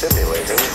stimulating.